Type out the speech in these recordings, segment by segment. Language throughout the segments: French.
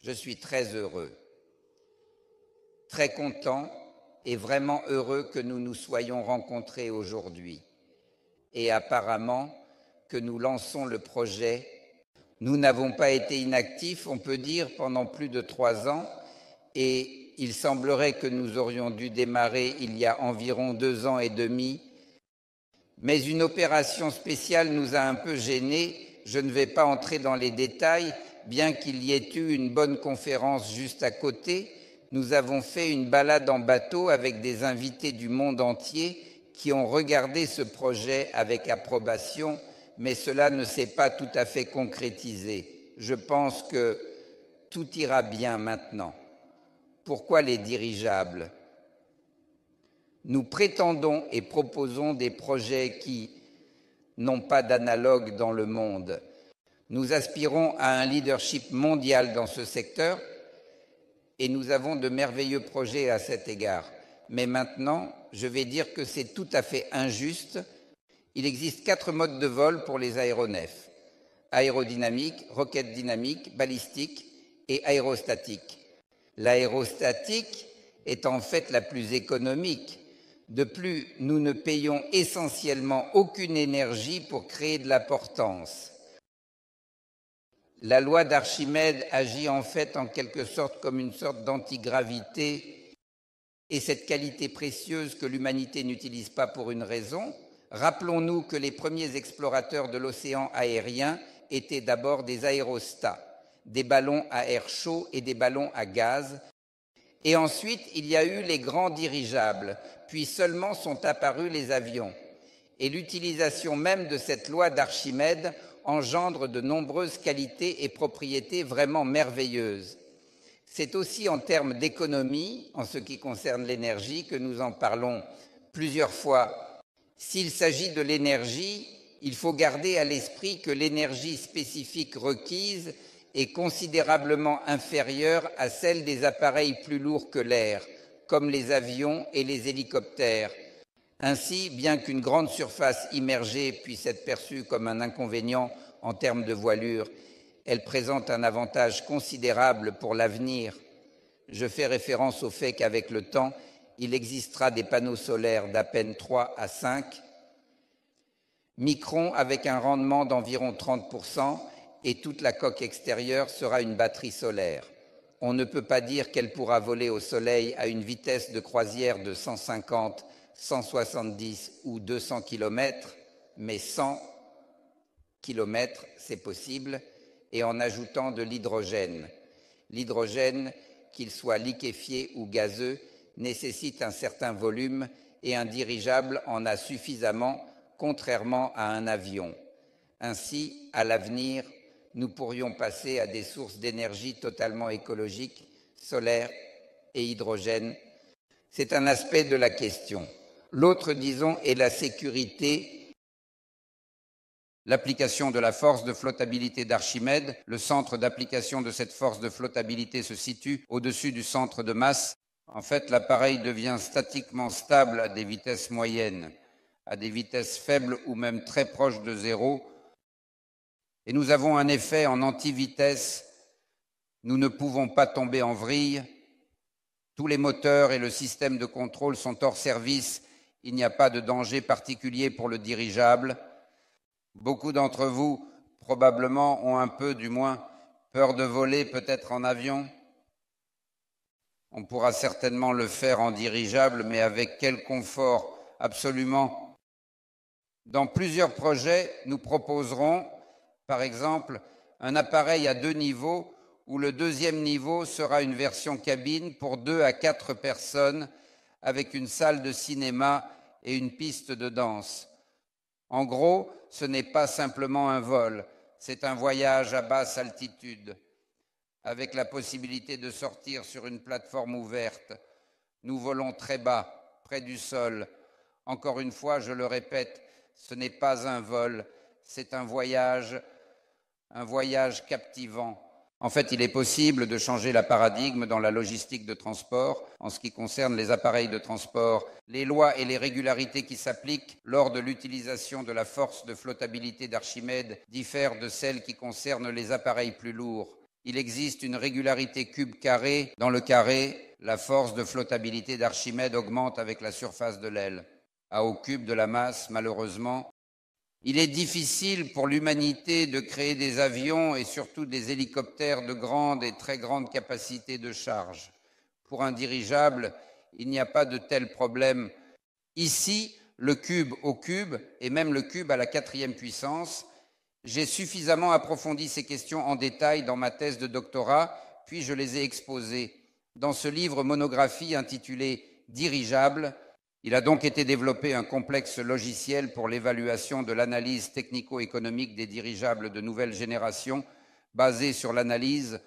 je suis très heureux, très content et vraiment heureux que nous nous soyons rencontrés aujourd'hui. Et apparemment que nous lançons le projet. Nous n'avons pas été inactifs, on peut dire, pendant plus de trois ans, et il semblerait que nous aurions dû démarrer il y a environ deux ans et demi, mais une opération spéciale nous a un peu gênés. Je ne vais pas entrer dans les détails, bien qu'il y ait eu une bonne conférence juste à côté, nous avons fait une balade en bateau avec des invités du monde entier qui ont regardé ce projet avec approbation, mais cela ne s'est pas tout à fait concrétisé. Je pense que tout ira bien maintenant. Pourquoi les dirigeables? Nous prétendons et proposons des projets qui n'ont pas d'analogue dans le monde. Nous aspirons à un leadership mondial dans ce secteur et nous avons de merveilleux projets à cet égard. Mais maintenant, je vais dire que c'est tout à fait injuste. Il existe quatre modes de vol pour les aéronefs. Aérodynamique, roquette dynamique, balistique et aérostatique. L'aérostatique est en fait la plus économique. De plus, nous ne payons essentiellement aucune énergie pour créer de la portance. La loi d'Archimède agit en fait en quelque sorte comme une sorte d'antigravité et cette qualité précieuse que l'humanité n'utilise pas pour une raison. Rappelons-nous que les premiers explorateurs de l'océan aérien étaient d'abord des aérostats, des ballons à air chaud et des ballons à gaz. Et ensuite, il y a eu les grands dirigeables, puis seulement sont apparus les avions. Et l'utilisation même de cette loi d'Archimède engendre de nombreuses qualités et propriétés vraiment merveilleuses. C'est aussi en termes d'économie, en ce qui concerne l'énergie, que nous en parlons plusieurs fois. S'il s'agit de l'énergie, il faut garder à l'esprit que l'énergie spécifique requise est considérablement inférieure à celle des appareils plus lourds que l'air, comme les avions et les hélicoptères, ainsi, bien qu'une grande surface immergée puisse être perçue comme un inconvénient en termes de voilure, elle présente un avantage considérable pour l'avenir. Je fais référence au fait qu'avec le temps, il existera des panneaux solaires d'à peine 3 à 5 microns avec un rendement d'environ 30% et toute la coque extérieure sera une batterie solaire. On ne peut pas dire qu'elle pourra voler au soleil à une vitesse de croisière de 150 170 ou 200 km, mais 100 km, c'est possible, et en ajoutant de l'hydrogène. L'hydrogène, qu'il soit liquéfié ou gazeux, nécessite un certain volume et un dirigeable en a suffisamment, contrairement à un avion. Ainsi, à l'avenir, nous pourrions passer à des sources d'énergie totalement écologiques, solaires et hydrogène. C'est un aspect de la question. L'autre, disons, est la sécurité. L'application de la force de flottabilité d'Archimède, le centre d'application de cette force de flottabilité se situe au-dessus du centre de masse. En fait, l'appareil devient statiquement stable à des vitesses moyennes, à des vitesses faibles ou même très proches de zéro. Et nous avons un effet en anti-vitesse. Nous ne pouvons pas tomber en vrille. Tous les moteurs et le système de contrôle sont hors service il n'y a pas de danger particulier pour le dirigeable. Beaucoup d'entre vous, probablement, ont un peu, du moins, peur de voler peut-être en avion. On pourra certainement le faire en dirigeable, mais avec quel confort? Absolument. Dans plusieurs projets, nous proposerons, par exemple, un appareil à deux niveaux où le deuxième niveau sera une version cabine pour deux à quatre personnes avec une salle de cinéma et une piste de danse. En gros, ce n'est pas simplement un vol, c'est un voyage à basse altitude, avec la possibilité de sortir sur une plateforme ouverte. Nous volons très bas, près du sol. Encore une fois, je le répète, ce n'est pas un vol, c'est un voyage, un voyage captivant en fait, il est possible de changer la paradigme dans la logistique de transport en ce qui concerne les appareils de transport. Les lois et les régularités qui s'appliquent lors de l'utilisation de la force de flottabilité d'Archimède diffèrent de celles qui concernent les appareils plus lourds. il existe une régularité cube-carré. Dans le carré, la force de flottabilité d'Archimède augmente avec la surface de l'aile. À au cube de la masse, malheureusement, il est difficile pour l'humanité de créer des avions et surtout des hélicoptères de grande et très grande capacité de charge. Pour un dirigeable, il n'y a pas de tel problème. Ici, le cube au cube, et même le cube à la quatrième puissance, j'ai suffisamment approfondi ces questions en détail dans ma thèse de doctorat, puis je les ai exposées dans ce livre monographie intitulé Dirigeable. Il a donc été développé un complexe logiciel pour l'évaluation de l'analyse technico-économique des dirigeables de nouvelle génération, basé sur l'analyse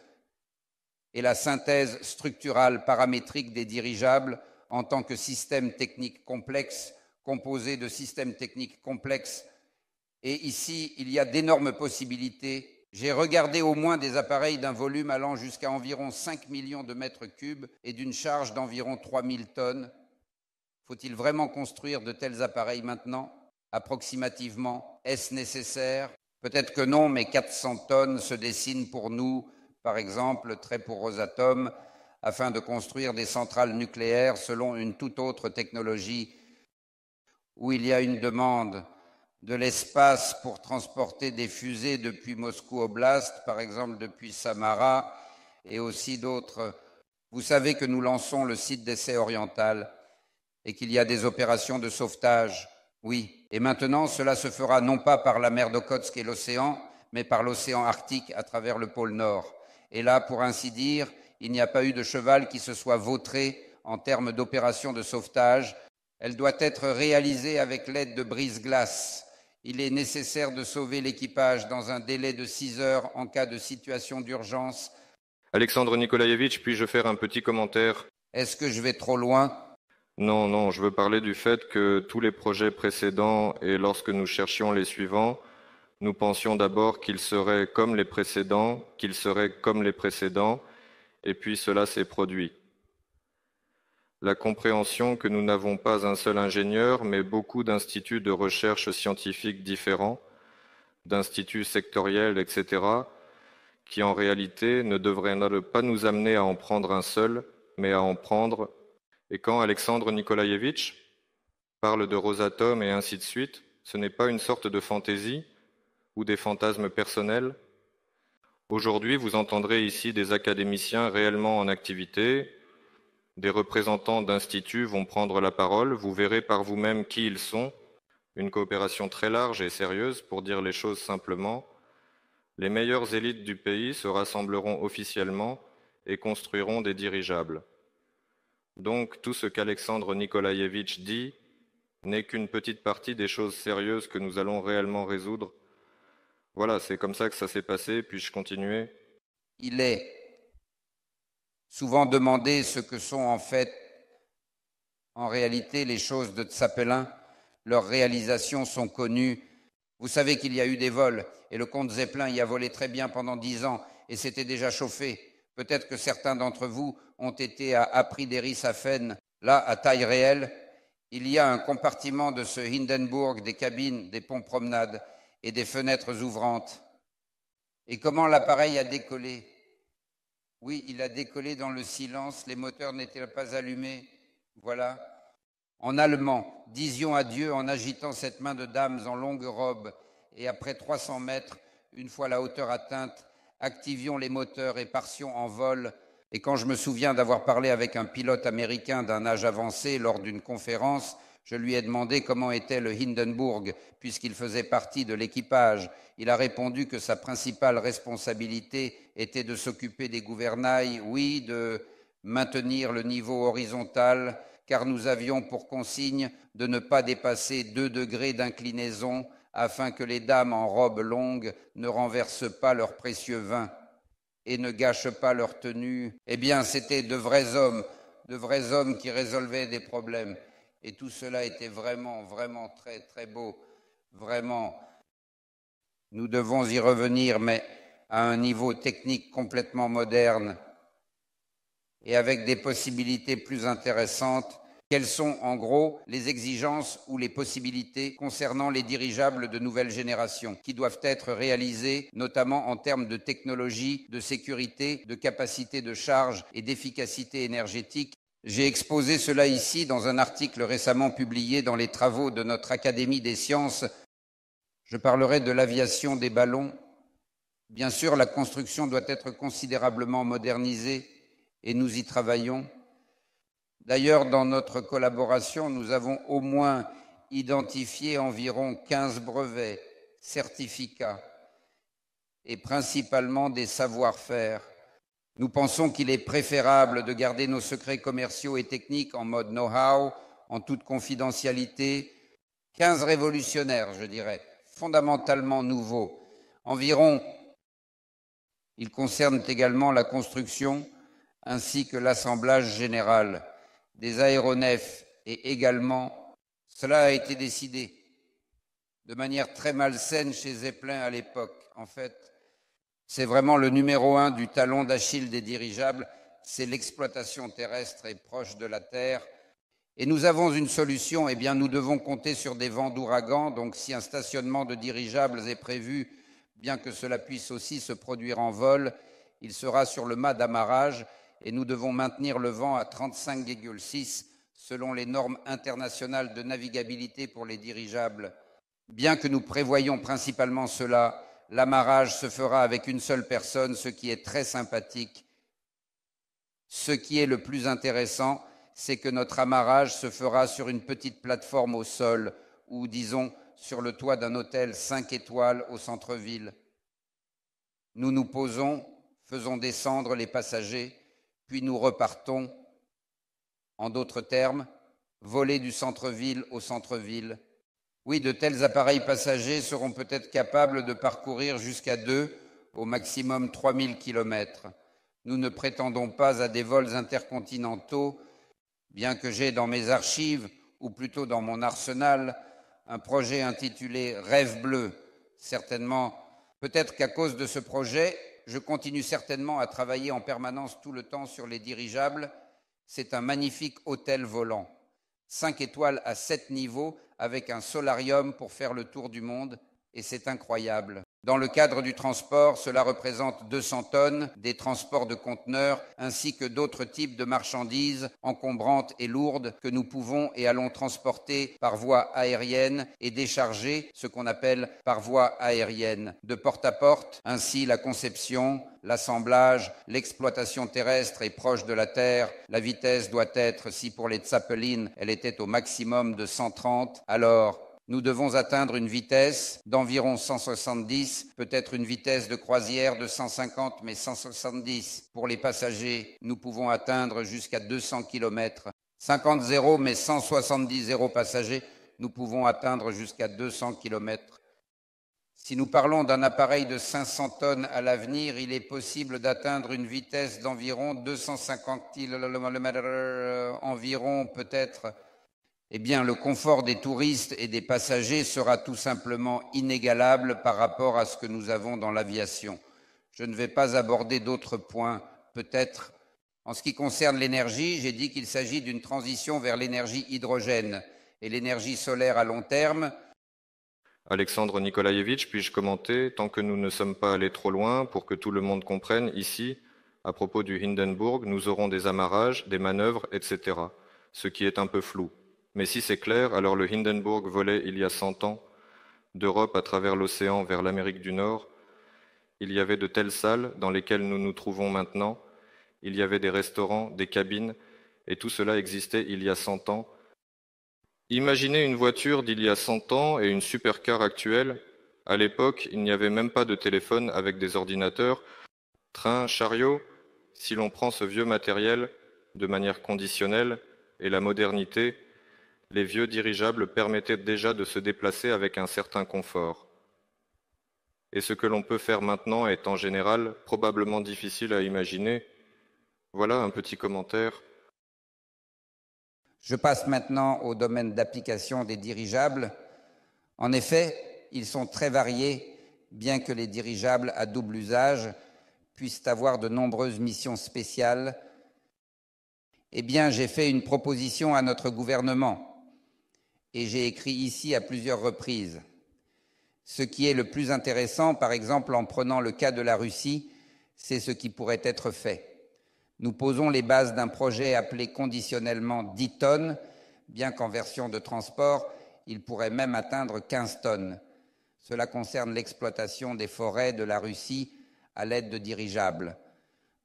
et la synthèse structurale paramétrique des dirigeables en tant que système technique complexe, composé de systèmes techniques complexes et ici, il y a d'énormes possibilités. J'ai regardé au moins des appareils d'un volume allant jusqu'à environ 5 millions de mètres cubes et d'une charge d'environ 3000 tonnes. Faut-il vraiment construire de tels appareils maintenant? Approximativement, est-ce nécessaire? Peut-être que non, mais 400 tonnes se dessinent pour nous, par exemple, très pour Rosatom, afin de construire des centrales nucléaires selon une toute autre technologie où il y a une demande de l'espace pour transporter des fusées depuis Moscou Oblast, par exemple depuis Samara, et aussi d'autres. Vous savez que nous lançons le site d'essai oriental et qu'il y a des opérations de sauvetage. Oui. Et maintenant, cela se fera non pas par la mer d'Okhotsk et l'océan, mais par l'océan Arctique à travers le pôle Nord. Et là, pour ainsi dire, il n'y a pas eu de cheval qui se soit vautré en termes d'opérations de sauvetage. Elle doit être réalisée avec l'aide de brise-glace il est nécessaire de sauver l'équipage dans un délai de six heures en cas de situation d'urgence. Alexandre Nikolaevitch, puis-je faire un petit commentaire? Est-ce que je vais trop loin? Non, non, je veux parler du fait que tous les projets précédents et lorsque nous cherchions les suivants, nous pensions d'abord qu'ils seraient comme les précédents, qu'ils seraient comme les précédents, et puis cela s'est produit la compréhension que nous n'avons pas un seul ingénieur, mais beaucoup d'instituts de recherche scientifique différents, d'instituts sectoriels, etc., qui en réalité ne devraient pas nous amener à en prendre un seul, mais à en prendre. Et quand Alexandre Nikolaevitch parle de Rosatom et ainsi de suite, ce n'est pas une sorte de fantaisie ou des fantasmes personnels. Aujourd'hui, vous entendrez ici des académiciens réellement en activité, des représentants d'instituts vont prendre la parole, vous verrez par vous-même qui ils sont. Une coopération très large et sérieuse, pour dire les choses simplement. Les meilleures élites du pays se rassembleront officiellement et construiront des dirigeables. Donc tout ce qu'Alexandre Nikolaïevitch dit n'est qu'une petite partie des choses sérieuses que nous allons réellement résoudre. Voilà, c'est comme ça que ça s'est passé, puis-je continuer? Il est souvent demander ce que sont en fait, en réalité, les choses de Tsapelin. Leurs réalisations sont connues. Vous savez qu'il y a eu des vols, et le comte Zeppelin y a volé très bien pendant dix ans, et c'était déjà chauffé. Peut-être que certains d'entre vous ont été à Aprideris-Afen, là, à taille réelle. Il y a un compartiment de ce Hindenburg, des cabines, des ponts promenades et des fenêtres ouvrantes. Et comment l'appareil a décollé? Oui, il a décollé dans le silence, les moteurs n'étaient pas allumés. Voilà. En allemand, disions adieu en agitant cette main de dames en longue robe, et après 300 mètres, une fois la hauteur atteinte, activions les moteurs et partions en vol. Et quand je me souviens d'avoir parlé avec un pilote américain d'un âge avancé lors d'une conférence, je lui ai demandé comment était le Hindenburg, puisqu'il faisait partie de l'équipage. Il a répondu que sa principale responsabilité était de s'occuper des gouvernails, oui, de maintenir le niveau horizontal, car nous avions pour consigne de ne pas dépasser deux degrés d'inclinaison afin que les dames en robe longue ne renversent pas leur précieux vin et ne gâchent pas leur tenue. Eh bien, c'était de vrais hommes, de vrais hommes qui résolvaient des problèmes. Et tout cela était vraiment, vraiment très, très beau. Vraiment, nous devons y revenir, mais à un niveau technique complètement moderne et avec des possibilités plus intéressantes. Quelles sont en gros les exigences ou les possibilités concernant les dirigeables de nouvelle génération qui doivent être réalisées notamment en termes de technologie, de sécurité, de capacité de charge et d'efficacité énergétique? J'ai exposé cela ici dans un article récemment publié dans les travaux de notre Académie des sciences. Je parlerai de l'aviation des ballons. Bien sûr, la construction doit être considérablement modernisée et nous y travaillons. D'ailleurs, dans notre collaboration, nous avons au moins identifié environ 15 brevets, certificats et principalement des savoir-faire nous pensons qu'il est préférable de garder nos secrets commerciaux et techniques en mode know-how, en toute confidentialité. 15 révolutionnaires, je dirais, fondamentalement nouveaux. Environ, ils concernent également la construction ainsi que l'assemblage général des aéronefs et également, cela a été décidé de manière très malsaine chez Zeppelin à l'époque. En fait, c'est vraiment le numéro un du talon d'Achille des dirigeables, c'est l'exploitation terrestre et proche de la Terre. Et nous avons une solution, eh bien nous devons compter sur des vents d'ouragan, donc si un stationnement de dirigeables est prévu, bien que cela puisse aussi se produire en vol, il sera sur le mât d'amarrage et nous devons maintenir le vent à 35,6 selon les normes internationales de navigabilité pour les dirigeables. Bien que nous prévoyons principalement cela, l'amarrage se fera avec une seule personne, ce qui est très sympathique. Ce qui est le plus intéressant, c'est que notre amarrage se fera sur une petite plateforme au sol, ou disons sur le toit d'un hôtel cinq étoiles au centre-ville. Nous nous posons, faisons descendre les passagers, puis nous repartons. En d'autres termes, voler du centre-ville au centre-ville oui, de tels appareils passagers seront peut-être capables de parcourir jusqu'à deux, au maximum 3000 kilomètres. Nous ne prétendons pas à des vols intercontinentaux, bien que j'ai dans mes archives, ou plutôt dans mon arsenal, un projet intitulé Rêve bleu. Certainement, peut-être qu'à cause de ce projet, je continue certainement à travailler en permanence tout le temps sur les dirigeables. C'est un magnifique hôtel volant. Cinq étoiles à sept niveaux avec un solarium pour faire le tour du monde, et c'est incroyable. Dans le cadre du transport, cela représente 200 tonnes, des transports de conteneurs, ainsi que d'autres types de marchandises encombrantes et lourdes que nous pouvons et allons transporter par voie aérienne et décharger, ce qu'on appelle par voie aérienne, de porte à porte. Ainsi, la conception, l'assemblage, l'exploitation terrestre est proche de la Terre. La vitesse doit être, si pour les Zeppelin, elle était au maximum de 130, alors nous devons atteindre une vitesse d'environ 170, peut-être une vitesse de croisière de 150, mais 170. Pour les passagers, nous pouvons atteindre jusqu'à 200 km. 50 zéros, mais 170 zéros passagers, nous pouvons atteindre jusqu'à 200 km. Si nous parlons d'un appareil de 500 tonnes à l'avenir, il est possible d'atteindre une vitesse d'environ 250 km, environ peut-être eh bien, le confort des touristes et des passagers sera tout simplement inégalable par rapport à ce que nous avons dans l'aviation. Je ne vais pas aborder d'autres points, peut-être. En ce qui concerne l'énergie, j'ai dit qu'il s'agit d'une transition vers l'énergie hydrogène et l'énergie solaire à long terme. Alexandre Nikolaevitch, puis-je commenter, tant que nous ne sommes pas allés trop loin, pour que tout le monde comprenne, ici, à propos du Hindenburg, nous aurons des amarrages, des manœuvres, etc., ce qui est un peu flou. Mais si c'est clair, alors le Hindenburg volait il y a cent ans d'Europe à travers l'océan vers l'Amérique du Nord. Il y avait de telles salles dans lesquelles nous nous trouvons maintenant. Il y avait des restaurants, des cabines, et tout cela existait il y a cent ans. Imaginez une voiture d'il y a cent ans et une supercar actuelle. À l'époque, il n'y avait même pas de téléphone avec des ordinateurs. Train, chariot, si l'on prend ce vieux matériel de manière conditionnelle et la modernité, les vieux dirigeables permettaient déjà de se déplacer avec un certain confort. Et ce que l'on peut faire maintenant est en général probablement difficile à imaginer. Voilà un petit commentaire. Je passe maintenant au domaine d'application des dirigeables. En effet, ils sont très variés, bien que les dirigeables à double usage puissent avoir de nombreuses missions spéciales Eh bien, j'ai fait une proposition à notre gouvernement et j'ai écrit ici à plusieurs reprises. Ce qui est le plus intéressant, par exemple en prenant le cas de la Russie, c'est ce qui pourrait être fait. Nous posons les bases d'un projet appelé conditionnellement 10 tonnes, bien qu'en version de transport, il pourrait même atteindre 15 tonnes. Cela concerne l'exploitation des forêts de la Russie à l'aide de dirigeables.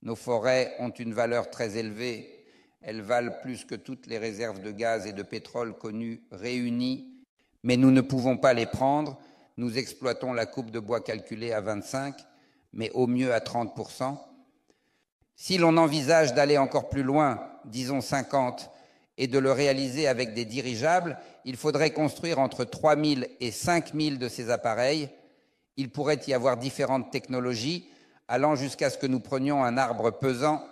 Nos forêts ont une valeur très élevée. Elles valent plus que toutes les réserves de gaz et de pétrole connues réunies, mais nous ne pouvons pas les prendre. Nous exploitons la coupe de bois calculée à 25, mais au mieux à 30 Si l'on envisage d'aller encore plus loin, disons 50, et de le réaliser avec des dirigeables, il faudrait construire entre 3 000 et 5 000 de ces appareils. Il pourrait y avoir différentes technologies, allant jusqu'à ce que nous prenions un arbre pesant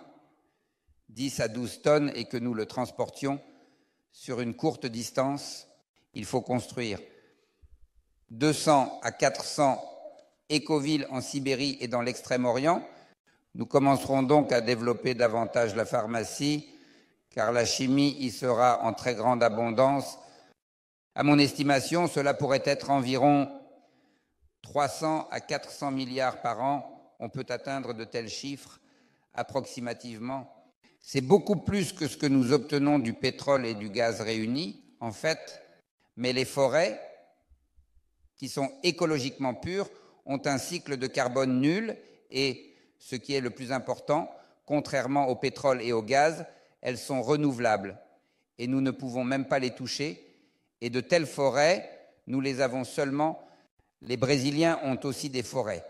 10 à 12 tonnes et que nous le transportions sur une courte distance. Il faut construire 200 à 400 écovilles en Sibérie et dans l'extrême-orient. Nous commencerons donc à développer davantage la pharmacie, car la chimie y sera en très grande abondance. À mon estimation, cela pourrait être environ 300 à 400 milliards par an. On peut atteindre de tels chiffres approximativement. C'est beaucoup plus que ce que nous obtenons du pétrole et du gaz réunis, en fait, mais les forêts, qui sont écologiquement pures, ont un cycle de carbone nul et, ce qui est le plus important, contrairement au pétrole et au gaz, elles sont renouvelables et nous ne pouvons même pas les toucher. Et de telles forêts, nous les avons seulement. Les Brésiliens ont aussi des forêts,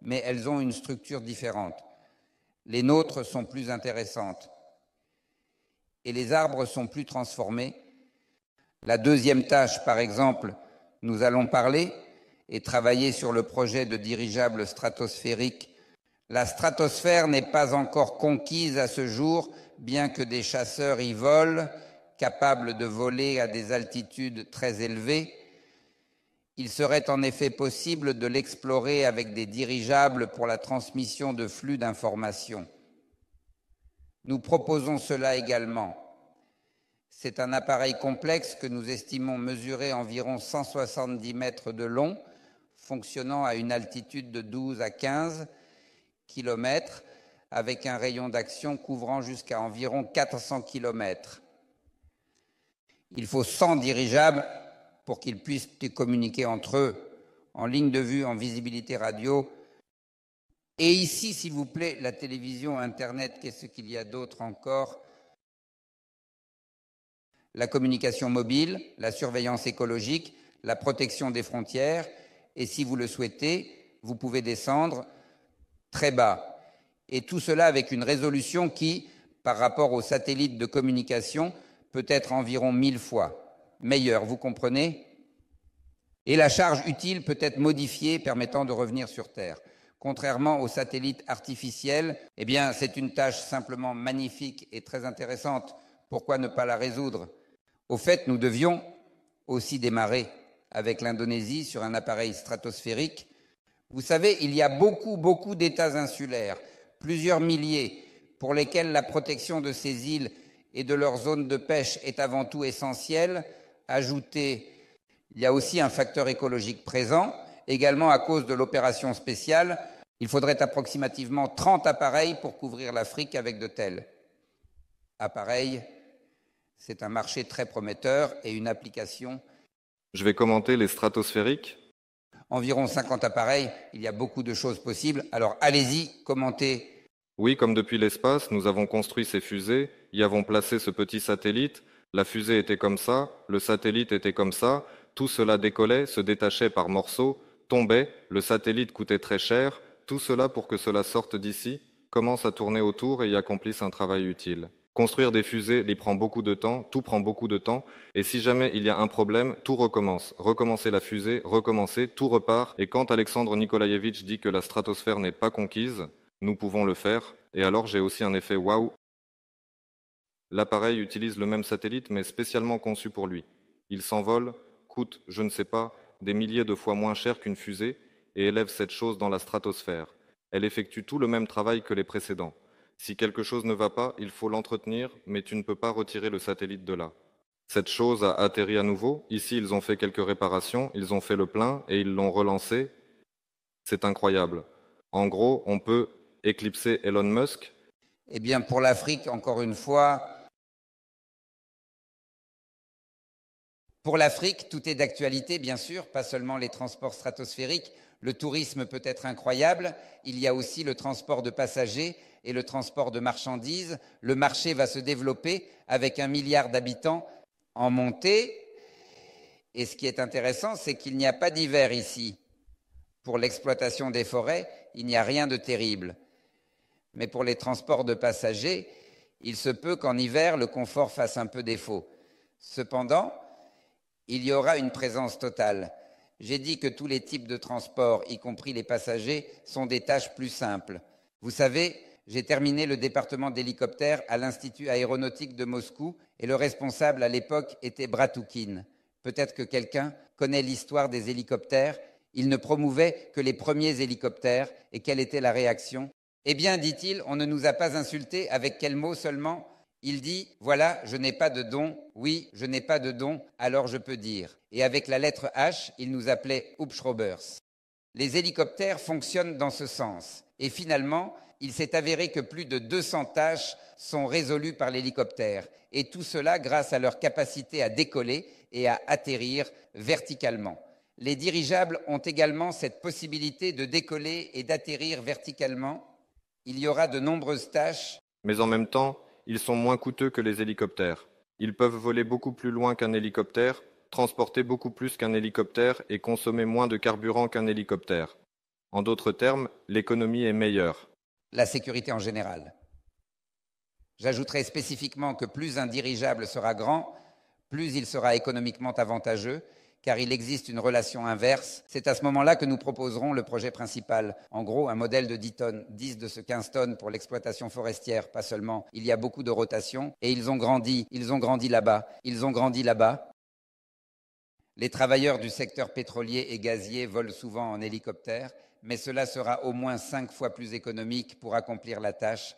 mais elles ont une structure différente. Les nôtres sont plus intéressantes. Et les arbres sont plus transformés. La deuxième tâche, par exemple, nous allons parler et travailler sur le projet de dirigeable stratosphérique. La stratosphère n'est pas encore conquise à ce jour, bien que des chasseurs y volent, capables de voler à des altitudes très élevées, il serait en effet possible de l'explorer avec des dirigeables pour la transmission de flux d'informations. Nous proposons cela également. C'est un appareil complexe que nous estimons mesurer environ 170 mètres de long, fonctionnant à une altitude de 12 à 15 kilomètres avec un rayon d'action couvrant jusqu'à environ 400 km. Il faut 100 dirigeables pour qu'ils puissent communiquer entre eux en ligne de vue, en visibilité radio. Et ici, s'il vous plaît, la télévision, Internet, qu'est-ce qu'il y a d'autre encore? La communication mobile, la surveillance écologique, la protection des frontières. Et si vous le souhaitez, vous pouvez descendre très bas et tout cela avec une résolution qui, par rapport aux satellites de communication, peut être environ mille fois meilleure, vous comprenez? Et la charge utile peut être modifiée permettant de revenir sur Terre. Contrairement aux satellites artificiels, eh bien, c'est une tâche simplement magnifique et très intéressante. Pourquoi ne pas la résoudre? Au fait, nous devions aussi démarrer avec l'Indonésie sur un appareil stratosphérique. Vous savez, il y a beaucoup, beaucoup d'États insulaires plusieurs milliers, pour lesquels la protection de ces îles et de leurs zones de pêche est avant tout essentielle, ajouté, il y a aussi un facteur écologique présent, également à cause de l'opération spéciale, il faudrait approximativement 30 appareils pour couvrir l'Afrique avec de tels appareils. C'est un marché très prometteur et une application. Je vais commenter les stratosphériques environ 50 appareils, il y a beaucoup de choses possibles. Alors allez-y, commentez. Oui, comme depuis l'espace, nous avons construit ces fusées, y avons placé ce petit satellite, la fusée était comme ça, le satellite était comme ça, tout cela décollait, se détachait par morceaux, tombait, le satellite coûtait très cher, tout cela pour que cela sorte d'ici, commence à tourner autour et y accomplisse un travail utile. Construire des fusées il prend beaucoup de temps, tout prend beaucoup de temps, et si jamais il y a un problème, tout recommence. Recommencer la fusée, recommencer, tout repart, et quand Alexandre Nikolaevitch dit que la stratosphère n'est pas conquise, nous pouvons le faire, et alors j'ai aussi un effet waouh. L'appareil utilise le même satellite, mais spécialement conçu pour lui. Il s'envole, coûte, je ne sais pas, des milliers de fois moins cher qu'une fusée, et élève cette chose dans la stratosphère. Elle effectue tout le même travail que les précédents. Si quelque chose ne va pas, il faut l'entretenir, mais tu ne peux pas retirer le satellite de là. Cette chose a atterri à nouveau. Ici, ils ont fait quelques réparations, ils ont fait le plein et ils l'ont relancé. C'est incroyable. En gros, on peut éclipser Elon Musk. Eh bien, pour l'Afrique, encore une fois, pour l'Afrique, tout est d'actualité, bien sûr, pas seulement les transports stratosphériques. Le tourisme peut être incroyable. Il y a aussi le transport de passagers et le transport de marchandises. Le marché va se développer avec un milliard d'habitants en montée. Et ce qui est intéressant, c'est qu'il n'y a pas d'hiver ici. Pour l'exploitation des forêts, il n'y a rien de terrible. Mais pour les transports de passagers, il se peut qu'en hiver, le confort fasse un peu défaut. Cependant, il y aura une présence totale. J'ai dit que tous les types de transports, y compris les passagers, sont des tâches plus simples. Vous savez, j'ai terminé le département d'hélicoptères à l'Institut aéronautique de Moscou et le responsable à l'époque était Bratoukine. Peut-être que quelqu'un connaît l'histoire des hélicoptères. Il ne promouvait que les premiers hélicoptères et quelle était la réaction Eh bien, dit-il, on ne nous a pas insultés avec quel mot seulement il dit Voilà, je n'ai pas de don, oui, je n'ai pas de don, alors je peux dire. Et avec la lettre H, il nous appelait Hubschraubers. Les hélicoptères fonctionnent dans ce sens. Et finalement, il s'est avéré que plus de 200 tâches sont résolues par l'hélicoptère, et tout cela grâce à leur capacité à décoller et à atterrir verticalement. Les dirigeables ont également cette possibilité de décoller et d'atterrir verticalement. Il y aura de nombreuses tâches. Mais en même temps, ils sont moins coûteux que les hélicoptères. Ils peuvent voler beaucoup plus loin qu'un hélicoptère, transporter beaucoup plus qu'un hélicoptère et consommer moins de carburant qu'un hélicoptère. En d'autres termes, l'économie est meilleure la sécurité en général. J'ajouterai spécifiquement que plus un dirigeable sera grand, plus il sera économiquement avantageux, car il existe une relation inverse. C'est à ce moment-là que nous proposerons le projet principal. En gros, un modèle de 10 tonnes, 10 de ce 15 tonnes pour l'exploitation forestière, pas seulement. Il y a beaucoup de rotation, et ils ont grandi, ils ont grandi là-bas, ils ont grandi là-bas. Les travailleurs du secteur pétrolier et gazier volent souvent en hélicoptère, mais cela sera au moins cinq fois plus économique pour accomplir la tâche.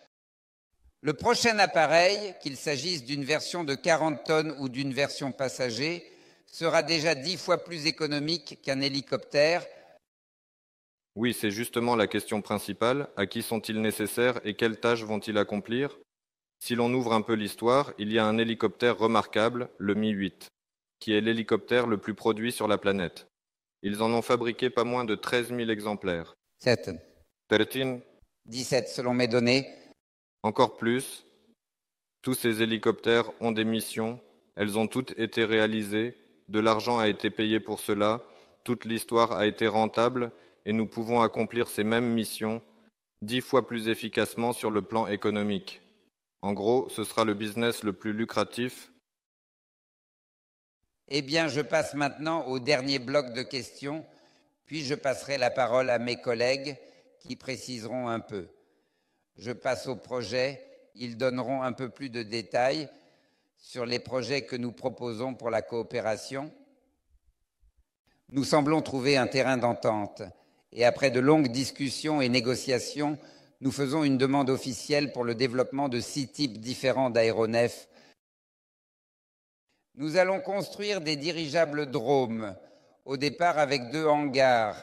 Le prochain appareil, qu'il s'agisse d'une version de 40 tonnes ou d'une version passager, sera déjà dix fois plus économique qu'un hélicoptère. Oui, c'est justement la question principale. À qui sont-ils nécessaires et quelles tâches vont-ils accomplir? Si l'on ouvre un peu l'histoire, il y a un hélicoptère remarquable, le Mi-8, qui est l'hélicoptère le plus produit sur la planète. Ils en ont fabriqué pas moins de 13 000 exemplaires. 7. 13. 17 selon mes données. Encore plus. Tous ces hélicoptères ont des missions. Elles ont toutes été réalisées. De l'argent a été payé pour cela. Toute l'histoire a été rentable et nous pouvons accomplir ces mêmes missions dix fois plus efficacement sur le plan économique. En gros, ce sera le business le plus lucratif eh bien, je passe maintenant au dernier bloc de questions, puis je passerai la parole à mes collègues qui préciseront un peu. Je passe au projet, ils donneront un peu plus de détails sur les projets que nous proposons pour la coopération. Nous semblons trouver un terrain d'entente et après de longues discussions et négociations, nous faisons une demande officielle pour le développement de six types différents d'aéronefs nous allons construire des dirigeables dromes, au départ avec deux hangars,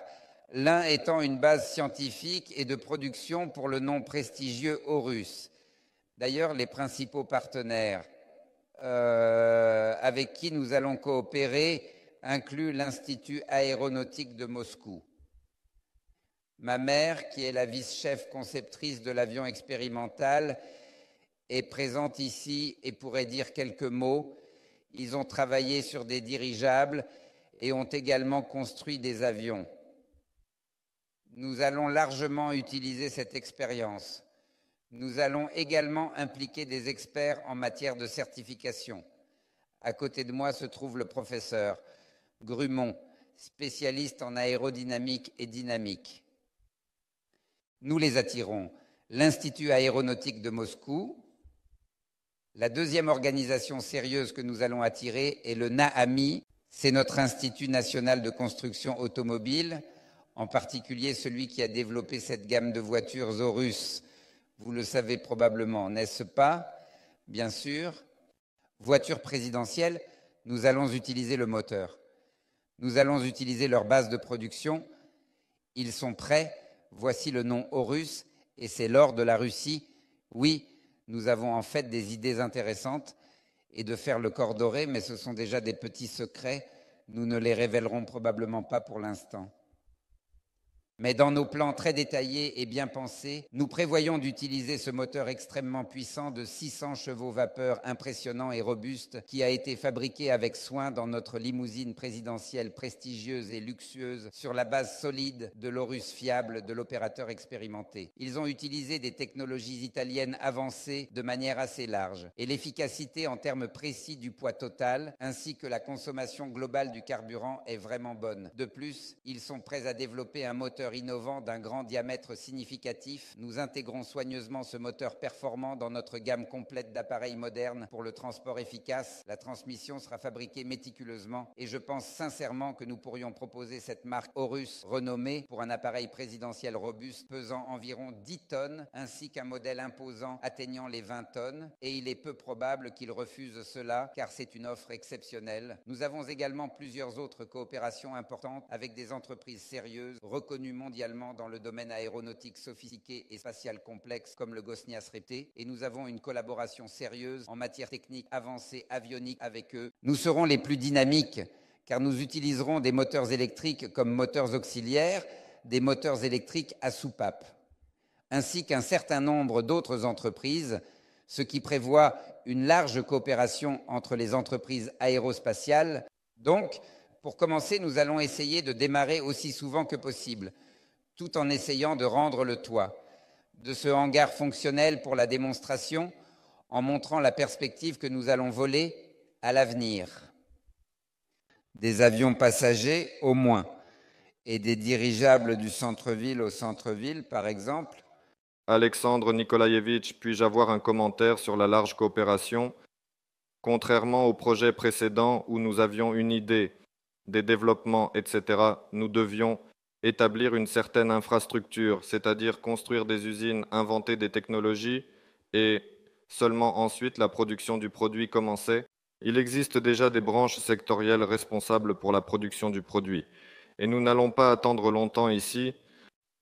l'un étant une base scientifique et de production pour le nom prestigieux Horus. D'ailleurs, les principaux partenaires euh, avec qui nous allons coopérer incluent l'Institut aéronautique de Moscou. Ma mère, qui est la vice-chef conceptrice de l'avion expérimental, est présente ici et pourrait dire quelques mots ils ont travaillé sur des dirigeables et ont également construit des avions. Nous allons largement utiliser cette expérience. Nous allons également impliquer des experts en matière de certification. À côté de moi se trouve le professeur Grumont, spécialiste en aérodynamique et dynamique. Nous les attirons. L'Institut aéronautique de Moscou, la deuxième organisation sérieuse que nous allons attirer est le NAAMI, c'est notre Institut national de construction automobile, en particulier celui qui a développé cette gamme de voitures Zorus. Vous le savez probablement, n'est-ce pas? Bien sûr. Voiture présidentielle, nous allons utiliser le moteur. Nous allons utiliser leur base de production. Ils sont prêts. Voici le nom Horus et c'est l'or de la Russie. Oui, nous avons en fait des idées intéressantes et de faire le corps doré, mais ce sont déjà des petits secrets. Nous ne les révélerons probablement pas pour l'instant. Mais dans nos plans très détaillés et bien pensés, nous prévoyons d'utiliser ce moteur extrêmement puissant de 600 chevaux vapeur impressionnant et robuste qui a été fabriqué avec soin dans notre limousine présidentielle prestigieuse et luxueuse sur la base solide de l'Orus fiable de l'opérateur expérimenté. Ils ont utilisé des technologies italiennes avancées de manière assez large et l'efficacité en termes précis du poids total ainsi que la consommation globale du carburant est vraiment bonne. De plus, ils sont prêts à développer un moteur innovant d'un grand diamètre significatif, nous intégrons soigneusement ce moteur performant dans notre gamme complète d'appareils modernes pour le transport efficace. La transmission sera fabriquée méticuleusement et je pense sincèrement que nous pourrions proposer cette marque Horus renommée pour un appareil présidentiel robuste pesant environ 10 tonnes ainsi qu'un modèle imposant atteignant les 20 tonnes et il est peu probable qu'il refuse cela car c'est une offre exceptionnelle. Nous avons également plusieurs autres coopérations importantes avec des entreprises sérieuses reconnues mondialement dans le domaine aéronautique sophistiqué et spatial complexe comme le Gosnias Repté et nous avons une collaboration sérieuse en matière technique avancée avionique avec eux. Nous serons les plus dynamiques car nous utiliserons des moteurs électriques comme moteurs auxiliaires, des moteurs électriques à soupape, ainsi qu'un certain nombre d'autres entreprises, ce qui prévoit une large coopération entre les entreprises aérospatiales. Donc, pour commencer, nous allons essayer de démarrer aussi souvent que possible tout en essayant de rendre le toit de ce hangar fonctionnel pour la démonstration en montrant la perspective que nous allons voler à l'avenir. Des avions passagers au moins, et des dirigeables du centre-ville au centre-ville, par exemple. Alexandre Nikolaevitch, puis-je avoir un commentaire sur la large coopération? Contrairement au projet précédent où nous avions une idée, des développements, etc., nous devions établir une certaine infrastructure, c'est-à-dire construire des usines, inventer des technologies et seulement ensuite la production du produit commençait. Il existe déjà des branches sectorielles responsables pour la production du produit. Et nous n'allons pas attendre longtemps ici.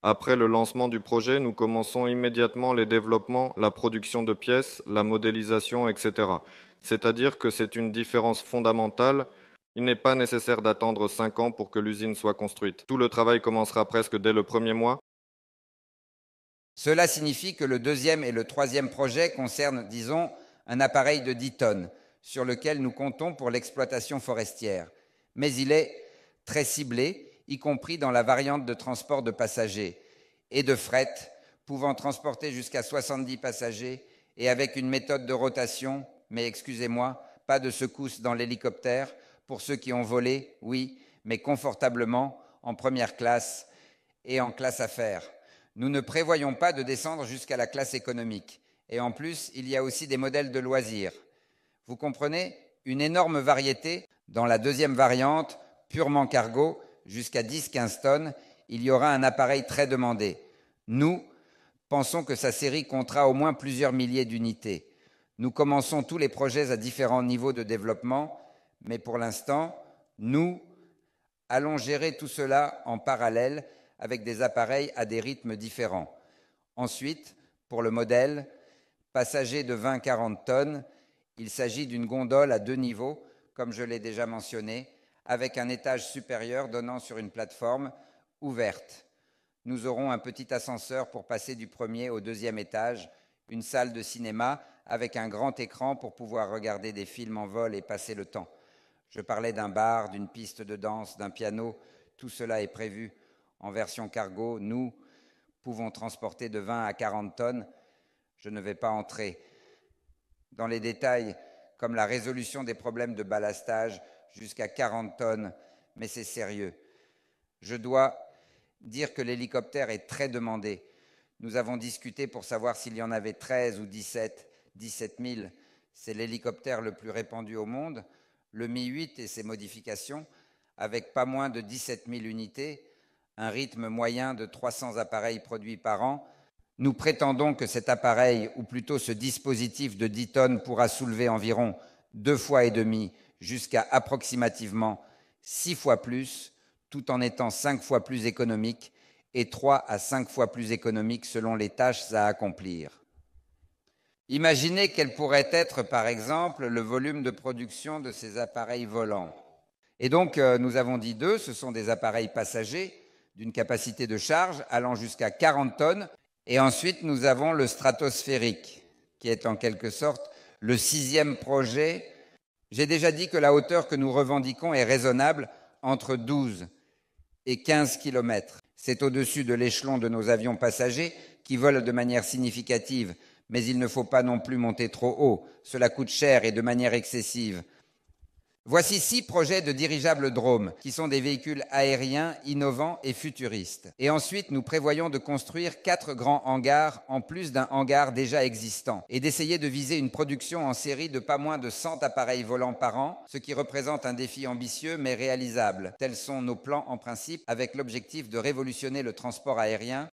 Après le lancement du projet, nous commençons immédiatement les développements, la production de pièces, la modélisation, etc. C'est-à-dire que c'est une différence fondamentale il n'est pas nécessaire d'attendre cinq ans pour que l'usine soit construite. Tout le travail commencera presque dès le premier mois. Cela signifie que le deuxième et le troisième projet concernent, disons, un appareil de 10 tonnes sur lequel nous comptons pour l'exploitation forestière. Mais il est très ciblé, y compris dans la variante de transport de passagers et de fret, pouvant transporter jusqu'à 70 passagers et avec une méthode de rotation, mais excusez-moi, pas de secousse dans l'hélicoptère, pour ceux qui ont volé, oui, mais confortablement, en première classe et en classe affaires. Nous ne prévoyons pas de descendre jusqu'à la classe économique. Et en plus, il y a aussi des modèles de loisirs. Vous comprenez? Une énorme variété. Dans la deuxième variante, purement cargo, jusqu'à 10-15 tonnes, il y aura un appareil très demandé. Nous pensons que sa série comptera au moins plusieurs milliers d'unités. Nous commençons tous les projets à différents niveaux de développement mais pour l'instant, nous allons gérer tout cela en parallèle avec des appareils à des rythmes différents. Ensuite, pour le modèle, passager de 20-40 tonnes, il s'agit d'une gondole à deux niveaux, comme je l'ai déjà mentionné, avec un étage supérieur donnant sur une plateforme ouverte. Nous aurons un petit ascenseur pour passer du premier au deuxième étage, une salle de cinéma avec un grand écran pour pouvoir regarder des films en vol et passer le temps. Je parlais d'un bar, d'une piste de danse, d'un piano. Tout cela est prévu en version cargo. Nous pouvons transporter de 20 à 40 tonnes. Je ne vais pas entrer dans les détails comme la résolution des problèmes de ballastage jusqu'à 40 tonnes, mais c'est sérieux. Je dois dire que l'hélicoptère est très demandé. Nous avons discuté pour savoir s'il y en avait 13 ou 17, 17 000. C'est l'hélicoptère le plus répandu au monde le Mi-8 et ses modifications, avec pas moins de 17 000 unités, un rythme moyen de 300 appareils produits par an, Nous prétendons que cet appareil, ou plutôt ce dispositif de 10 tonnes, pourra soulever environ deux fois et demi jusqu'à approximativement six fois plus, tout en étant cinq fois plus économique et trois à cinq fois plus économique selon les tâches à accomplir. Imaginez quel pourrait être, par exemple, le volume de production de ces appareils volants. Et donc, euh, nous avons dit deux, ce sont des appareils passagers d'une capacité de charge allant jusqu'à 40 tonnes. Et ensuite, nous avons le stratosphérique, qui est en quelque sorte le sixième projet. J'ai déjà dit que la hauteur que nous revendiquons est raisonnable entre 12 et 15 km. C'est au-dessus de l'échelon de nos avions passagers qui volent de manière significative mais il ne faut pas non plus monter trop haut. Cela coûte cher et de manière excessive. Voici six projets de dirigeables drones, qui sont des véhicules aériens innovants et futuristes. Et ensuite, nous prévoyons de construire quatre grands hangars en plus d'un hangar déjà existant, et d'essayer de viser une production en série de pas moins de 100 appareils volants par an, ce qui représente un défi ambitieux mais réalisable. Tels sont nos plans en principe, avec l'objectif de révolutionner le transport aérien